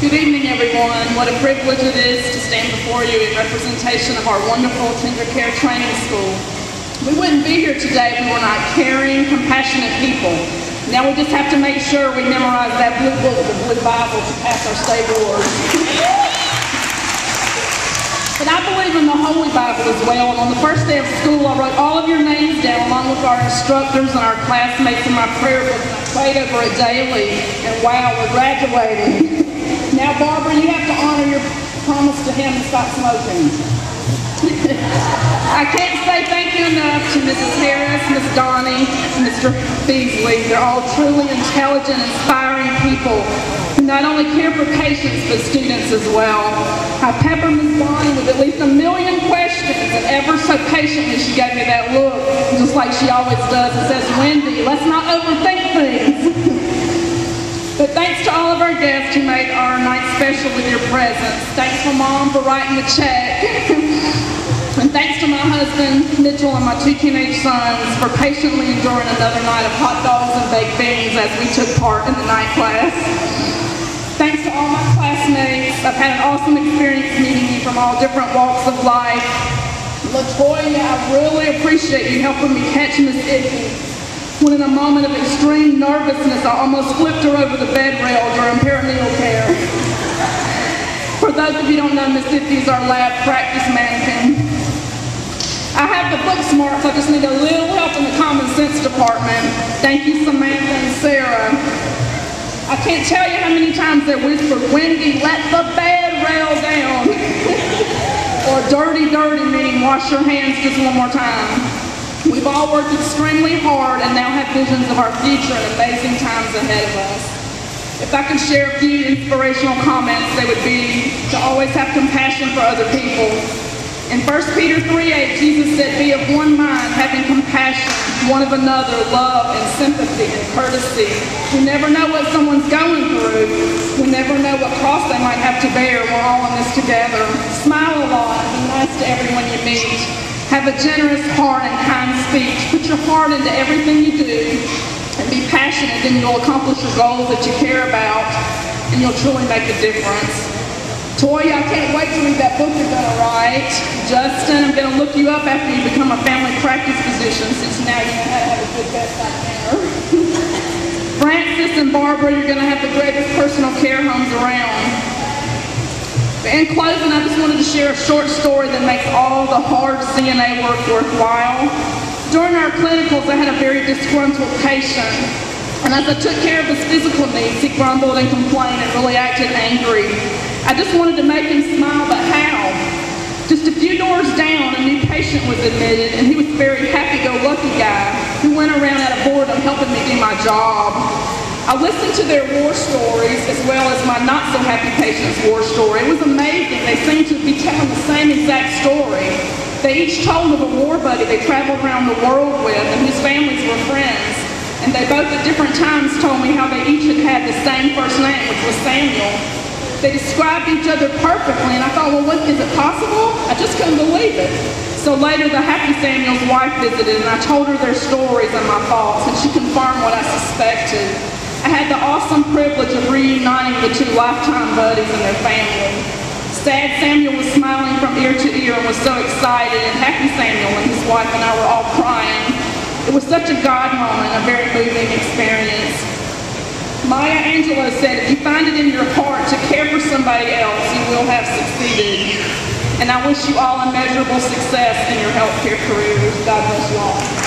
Good evening, everyone. What a privilege it is to stand before you in representation of our wonderful Tender Care Training School. We wouldn't be here today if we were not caring, compassionate people. Now we just have to make sure we memorize that blue book, the Blue Bible, to pass our state boards. But I believe in the Holy Bible as well. And on the first day of school, I wrote all of your names down along with our instructors and our classmates in my prayer book. And I prayed over it daily. And wow, we're graduating. Now, Barbara, you have to honor your promise to him to stop smoking. I can't say thank you enough to Mrs. Harris, Miss Donnie, Mr. Beasley. They're all truly intelligent, inspiring people who not only care for patients, but students as well. I peppered Miss Donnie with at least a million questions, and ever so patiently she gave me that look, just like she always does, and says, Wendy, let's not overthink things. But thanks to all of our guests who made our night special with your presence. Thanks to Mom for writing the check. and thanks to my husband, Mitchell, and my two teenage sons for patiently enduring another night of hot dogs and baked beans as we took part in the night class. Thanks to all my classmates. I've had an awesome experience meeting you from all different walks of life. Latoya, I really appreciate you helping me catch Miss Icky when in a moment of extreme nervousness, I almost flipped her over the bed rail during perinatal care. For those of you who don't know, Miss Iffy is our lab practice mannequin. I have the book smarts, I just need a little help in the common sense department. Thank you, Samantha and Sarah. I can't tell you how many times they whispered, Wendy, let the bed rail down. or dirty, dirty, meaning wash your hands just one more time. We've all worked extremely hard and now have visions of our future and amazing times ahead of us. If I could share a few inspirational comments, they would be to always have compassion for other people. In 1 Peter 3.8, Jesus said, Be of one mind, having compassion one of another, love and sympathy and courtesy. We never know what someone's going through. We never know what cross they might have to bear. We're all in this together. Smile a lot. And be nice to everyone you meet. Have a generous heart and kind speech. Put your heart into everything you do and be passionate, and you'll accomplish your goals that you care about, and you'll truly make a difference. Toya, I can't wait to read that book you're going to write. Justin, I'm going to look you up after you become a family practice physician since now you have a good bedside manner. Francis and Barbara, you're going to have the greatest personal care homes around. In closing, I just wanted to share a short story that makes all the hard CNA work worthwhile. During our clinicals, I had a very disgruntled patient. And as I took care of his physical needs, he grumbled and complained and really acted angry. I just wanted to make him smile, but how? Just a few doors down, a new patient was admitted, and he was a very happy-go-lucky guy who went around out of boredom helping me do my job. I listened to their war stories as well as my not so happy patient's war story. It was amazing. They seemed to be telling the same exact story. They each told of a war buddy they traveled around the world with and whose families were friends. And they both at different times told me how they each had had the same first name, which was Samuel. They described each other perfectly, and I thought, well, what, is it possible? I just couldn't believe it. So later, the Happy Samuel's wife visited, and I told her their stories and my thoughts, and she confirmed what I suspected. I had the awesome privilege of reuniting the two lifetime buddies and their family. Sad Samuel was smiling from ear to ear and was so excited, and Happy Samuel and his wife and I were all crying. It was such a God moment, a very moving experience. Maya Angelou said, if you find it in your heart to care for somebody else, you will have succeeded. And I wish you all immeasurable success in your healthcare careers. God bless you all.